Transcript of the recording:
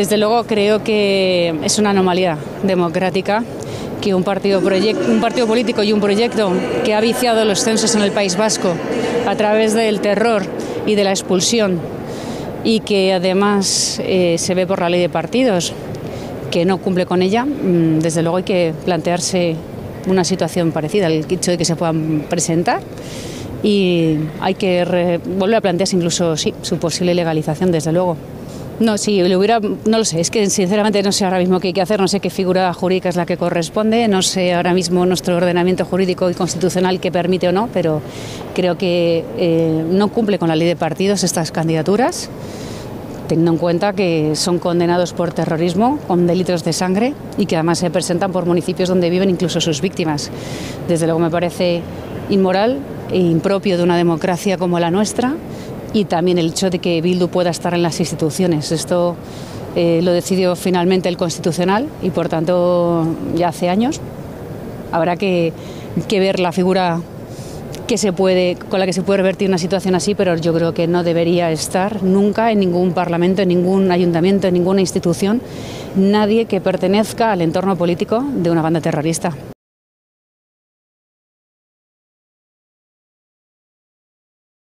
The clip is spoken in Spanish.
Desde luego creo que es una anomalía democrática que un partido, político y un proyecto que ha viciado los censos en el País Vasco a través del terror y de la expulsión y que además eh, se ve por la ley de partidos que no cumple con ella, mm, desde luego hay que plantearse una situación parecida, el hecho de que se puedan presentar y hay que volver a plantearse incluso sí, su posible legalización, desde luego. No, si le hubiera, no lo sé, es que sinceramente no sé ahora mismo qué hay que hacer, no sé qué figura jurídica es la que corresponde, no sé ahora mismo nuestro ordenamiento jurídico y constitucional que permite o no, pero creo que eh, no cumple con la ley de partidos estas candidaturas, teniendo en cuenta que son condenados por terrorismo, con delitos de sangre y que además se presentan por municipios donde viven incluso sus víctimas. Desde luego me parece inmoral e impropio de una democracia como la nuestra y también el hecho de que Bildu pueda estar en las instituciones. Esto eh, lo decidió finalmente el Constitucional y por tanto ya hace años. Habrá que, que ver la figura que se puede, con la que se puede revertir una situación así, pero yo creo que no debería estar nunca en ningún parlamento, en ningún ayuntamiento, en ninguna institución, nadie que pertenezca al entorno político de una banda terrorista.